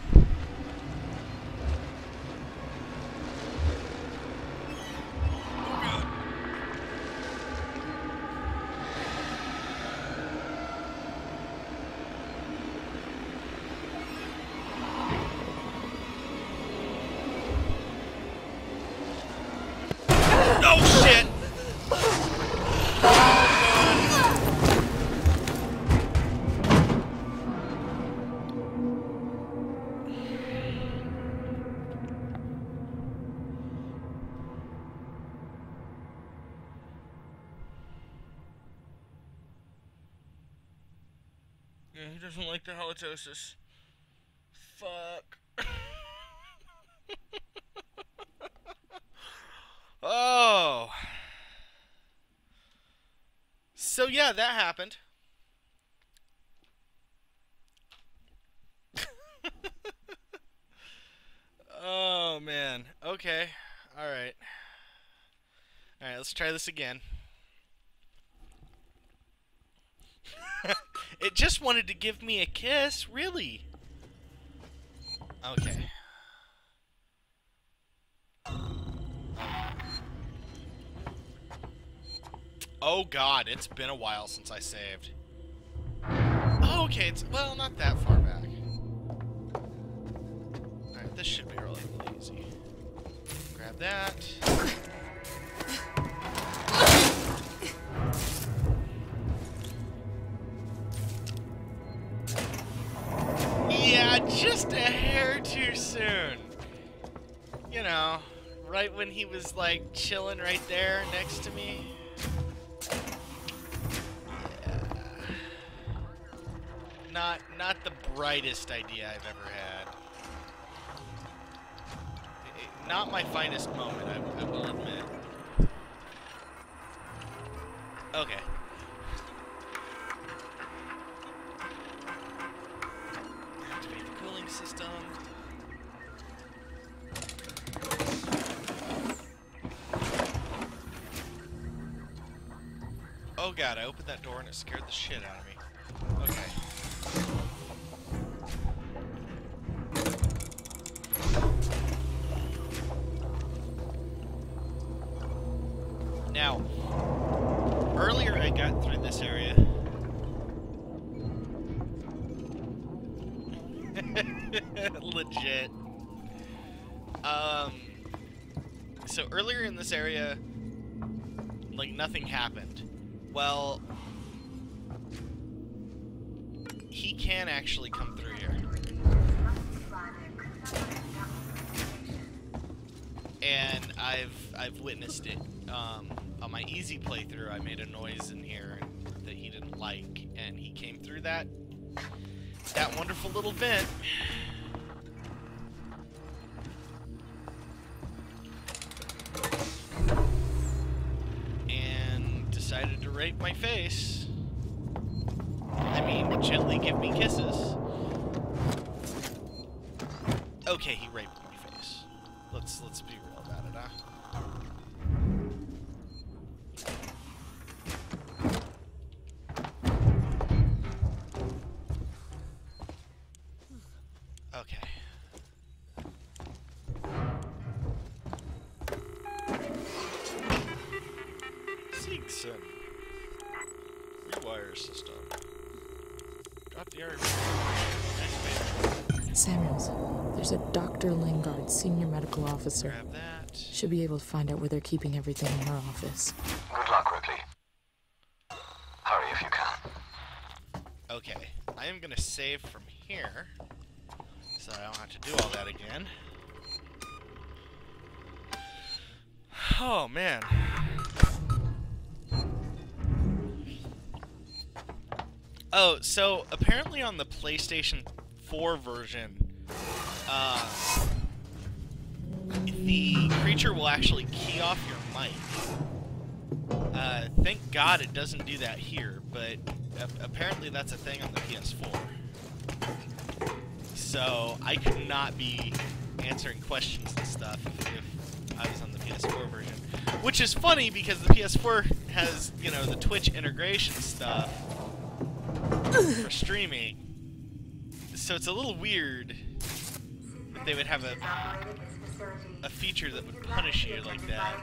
He doesn't like the halitosis. Fuck. oh. So yeah, that happened. oh man. Okay. All right. All right, let's try this again. it just wanted to give me a kiss, really. Okay. Oh god, it's been a while since I saved. Oh, okay, it's well, not that far back. Alright, this should be relatively easy. Grab that. Just a hair too soon. You know, right when he was like chilling right there next to me. Not not the brightest idea I've ever had. I- Not my finest moment, I, I will admit. Okay. Scared the shit out of me. Okay. Now, earlier I got through this area. Legit. Um, so earlier in this area, like nothing happened. Well, actually come through here. And I've I've witnessed it. Um, on my easy playthrough, I made a noise in here that he didn't like, and he came through that that wonderful little vent. Medical officer. Grab that. Should be able to find out where they're keeping everything in her office. Good luck, Ripley. Hurry if you can. Okay. I am gonna save from here. So I don't have to do all that again. Oh man. Oh, so apparently on the PlayStation 4 version, uh, the creature will actually key off your mic. Uh, thank God it doesn't do that here, but apparently that's a thing on the PS4. So I could not be answering questions and stuff if I was on the PS4 version. Which is funny because the PS4 has, you know, the Twitch integration stuff for streaming. So it's a little weird that they would have a a feature that would punish you like that.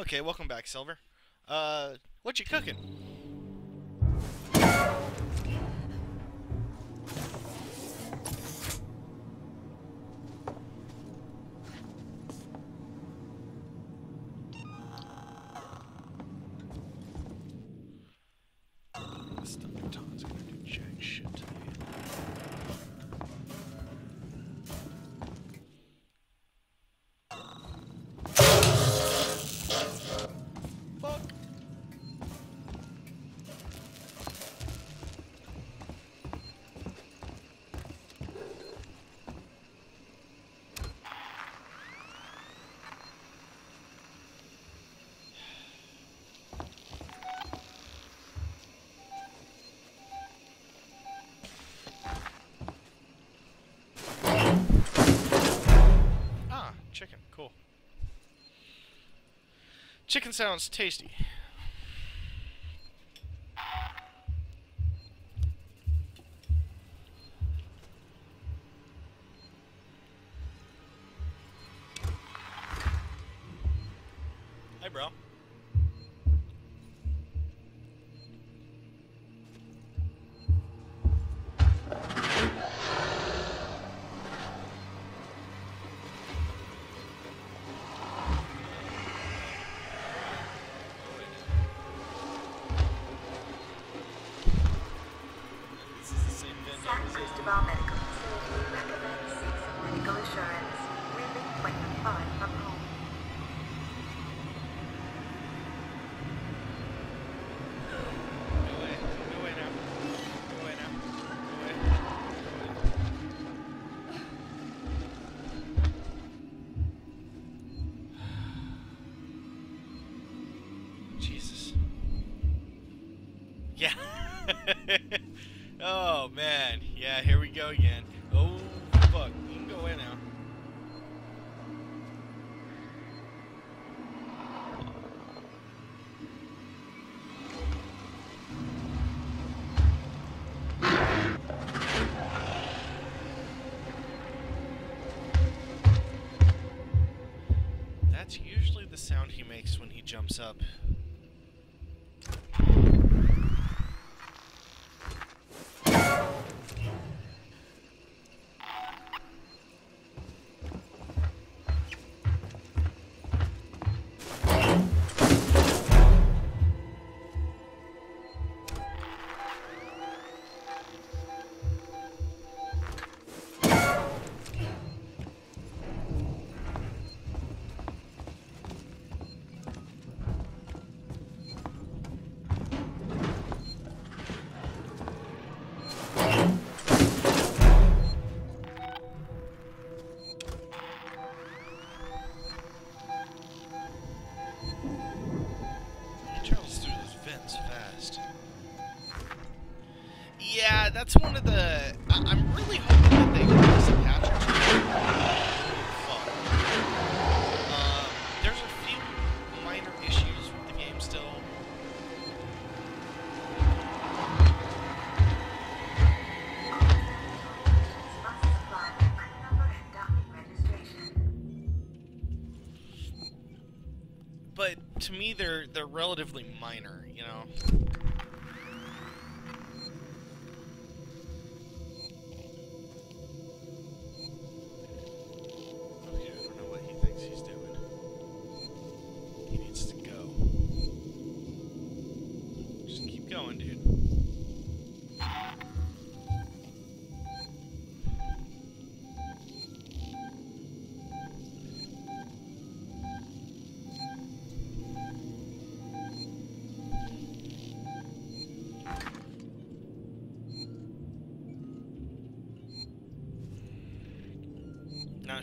Okay, welcome back, Silver. Uh, what you cooking? chicken sounds tasty. Hey, bro. oh man, yeah, here we go again. the... I I'm really hoping that they release us a patch or two. There's a few minor issues with the game still. But to me, they're they're relatively minor.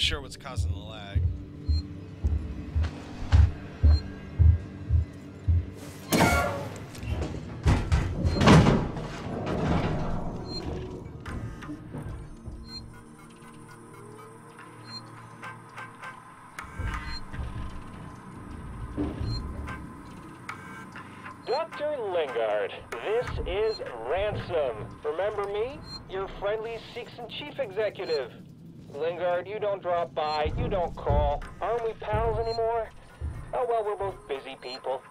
sure what's causing the lag. Dr. Lingard, this is Ransom. Remember me? Your friendly Seegson Chief Executive. Lingard, you don't drop by, you don't call. Aren't we pals anymore? Oh, well, we're both busy people.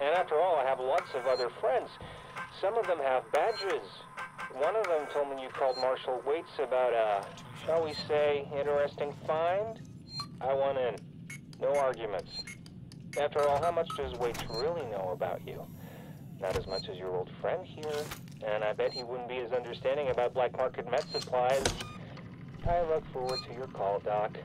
And after all, I have lots of other friends. Some of them have badges. One of them told me you called Marshal Waits about a, shall we say, interesting find. I want in. No arguments. After all, how much does Waits really know about you? Not as much as your old friend here. And I bet he wouldn't be as understanding about black market med supplies. I look forward to your call, Doc.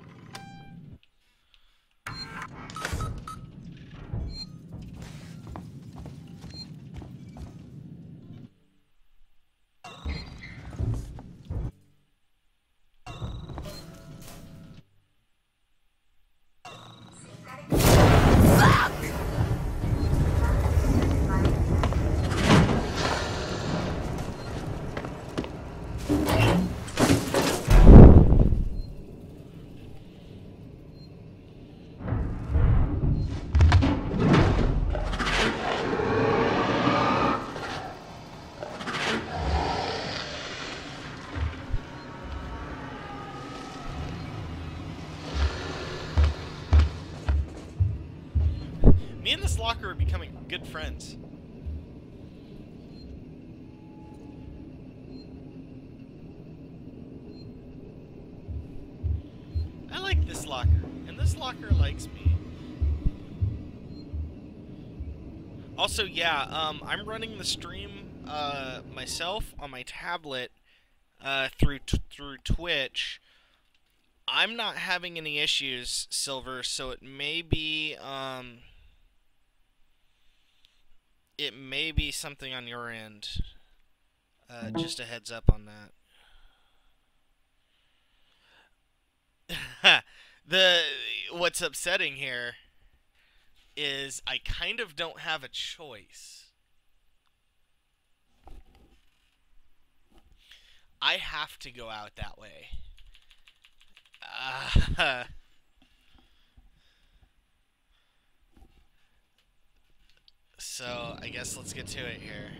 Locker are becoming good friends. I like this locker, and this locker likes me. Also, yeah, um, I'm running the stream uh, myself on my tablet uh, through through Twitch. I'm not having any issues, Silver, so it may be um, it may be something on your end. Uh, just a heads up on that. the what's upsetting here is I kind of don't have a choice. I have to go out that way. Uh, so I guess let's get to it here.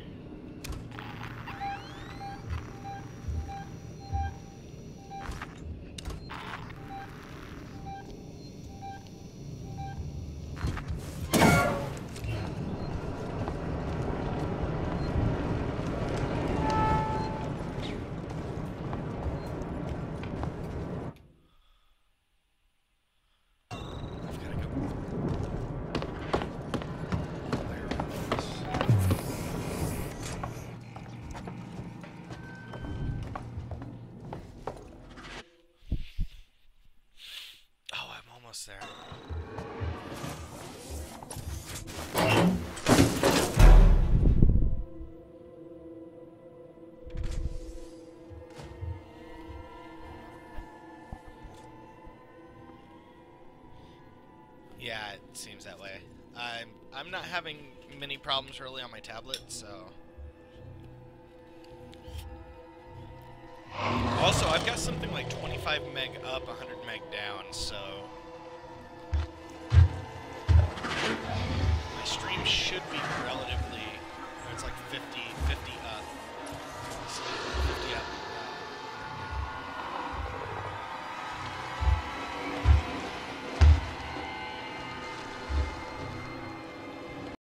I'm not having many problems really on my tablet, so. Also, I've got something like 25 meg up, 100 meg down, so my stream should be relatively